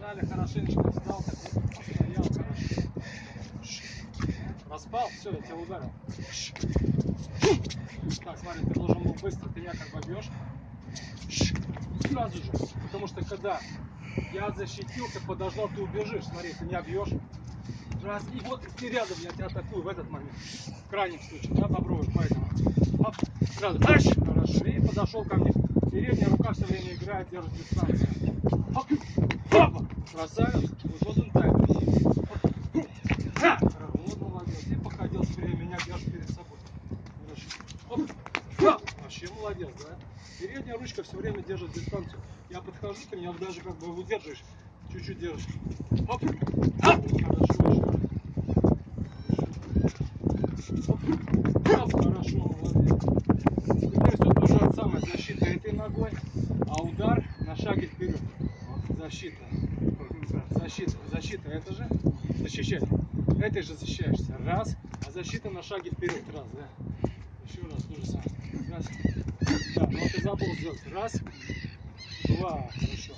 Далее хорошенечко встал, так вот, постоял хорошо. Распал, все, я тебя ударил. Так, смотри, ты должен был быстро, ты меня как бы бьешь. Сразу же, потому что когда я защитил, ты подождал, ты убежишь. Смотри, ты меня бьешь. Раз, и вот ты рядом, я тебя атакую в этот момент. В крайнем случае, да, попробуй, поэтому. Оп, сразу, аш, хорошо, и подошел ко мне. Рука все время играет, держит дистанцию. Оп, опа, красавец, он тайм. Вот молодец, и походил все время, меня держит перед собой. Оп, вообще молодец, да? Передняя ручка все время держит дистанцию. Я подхожу, ты меня даже как бы удерживаешь, чуть-чуть держишь. Оп, оп, хорошо, еще раз. Оп, оп, хорошо, молодец. Теперь все то же самое, защита этой ногой, а удар на шаге вперед. Защита. Защита, защита, это же защищай. Этой же защищаешься. Раз, а защита на шаге вперед. Раз, да. Еще раз, то же самое. Раз. Да, но ты забыл сделать. Раз, два, хорошо.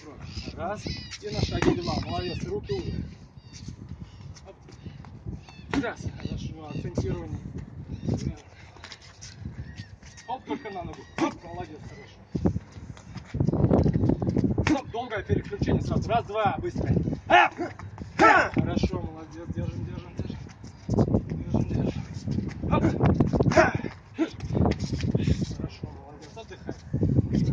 Попробуй. Раз, и на шаге два. Молодец, руки уже. Раз, хорошо, акцентирование. Да. Оп, только на ногу. Оп, молодец, хорошо. Оп, долгое переключение сразу. Раз, два, быстро. Оп. Хорошо, молодец, держим, держим.